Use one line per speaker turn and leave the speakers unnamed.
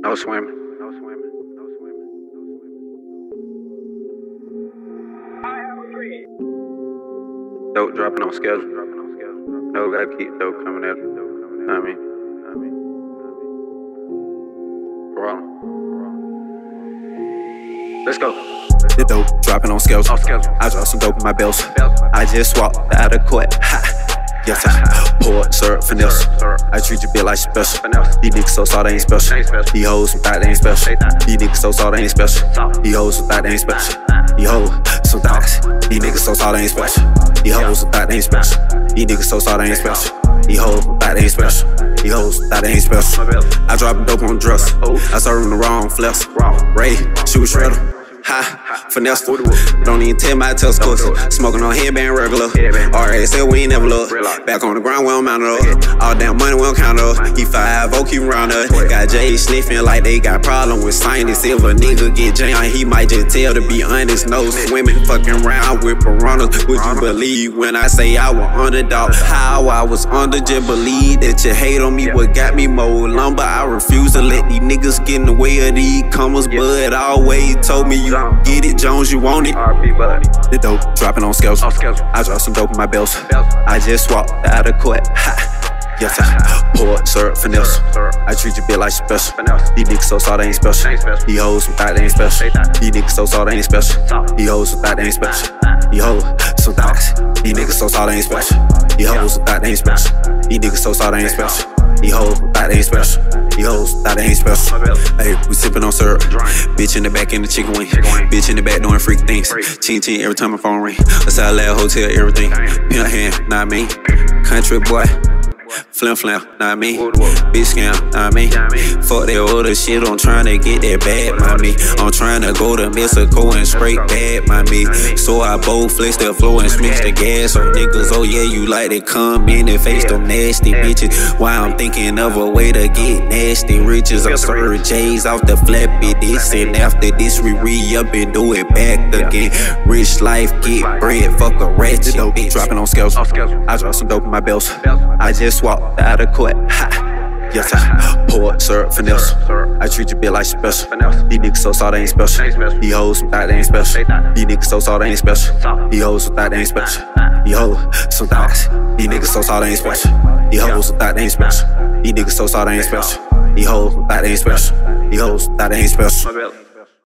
No swim. No swimming. No swimming. Dope dropping on schedule. Dropping on schedule. No, gotta keep dope coming at me. Dope coming at. I mean, I I Let's go.
The dope dropping on scales.
On schedule.
I drop some dope in my.
Bells.
I just walked out of court. Ha. Yes, I pour syrup finesse. I treat your bitch like special. These niggas so soft, they ain't special. These hoes some thought they ain't special. These niggas so soft, they ain't special. These hoes some thought they ain't special. These hoes some thoughts. These niggas so soft, they ain't special. These hoes some thought they ain't special. These niggas so soft, they ain't special. These hoes thought they ain't special. These hoes thought they ain't special. I drop dope on dress. I serve them the wrong.
Wrong.
Ray, shoot shredder. Ha, finesse. Don't even tell my test course. Smoking on headband regular. Alright, said we ain't never look. Back on the ground, we don't mount it up. All damn money, we don't count it up. He five, oh, keep round us. Got Jay sniffing like they got problem with sinus. If a nigga get jammed, he might just tell to be honest. No swimming, fucking round with piranhas. Would you believe when I say I was underdog? How I was under, just believe that you hate on me. What got me more lumber? I refuse to let these niggas get in the way of these commas. But always told me you get it, Jones, you want it.
RP.
The dope dropping on scales.
On.
I drop some dope in my bells.
Bells.
I just walked out of court. Ha. Yes, I pour syrup finesse.
Syrup, syrup.
I treat your bitch like special.
Finesse.
These niggas so soft, they ain't special.
Ain't special.
These hoes some thought they ain't special. These niggas so soft, they ain't special. These hoes some thought they ain't special. These hoes some thoughts. These niggas so soft, they ain't special. These hoes some thought they ain't special. These niggas so soft, they ain't special. These hoes thought they ain't special. These hoes thought they ain't special. Hey, we sipping on syrup. Bitch in the back in the chicken wing. Bitch in the back doing freak things. Ching ching every time my phone ring. Out loud hotel, everything. Pimp hand, not me. Country boy. Flim flam, not me. Bitch scam, not me. Fuck that other shit, I'm trying to get that bag, my me. I'm trying to go to Mexico and straight bag, my me. So I both flex the flow and mix the gas. So niggas, oh yeah, you like to come in and face them nasty bitches. Why I'm thinking of a way to get nasty riches. I'm serving J's off the flappy this and after this we re up and do it back again. Rich life, get bread, fuck a ratchet. Dropping on scales. I drop some dope in my. Bells. I just of court. Ha. Yes, I pour finesse.
Syrup, syrup.
I treat your bitch like special. These niggas so soft, they ain't special. These hoes some they ain't special. These niggas so soft, they ain't special. These hoes some they ain't special. These hoes some thoughts. These niggas so soft, they ain't special. These hoes some they ain't special. These niggas so soft, they ain't special. These hoes thought they ain't special. These hoes thought they ain't special.